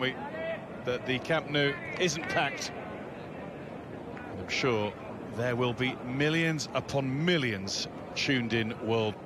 we that the Camp Nou isn't packed. I'm sure there will be millions upon millions tuned in world